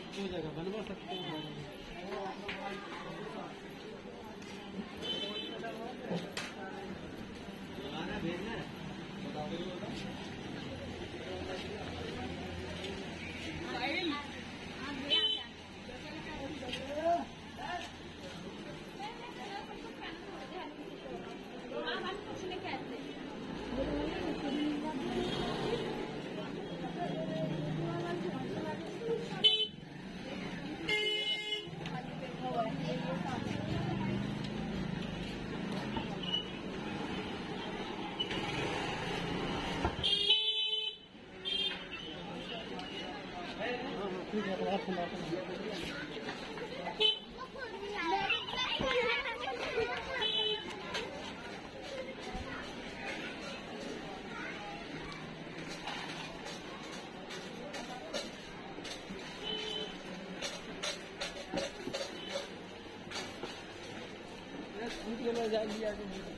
दो जगह बनवा सकते हैं। जाएगी आगे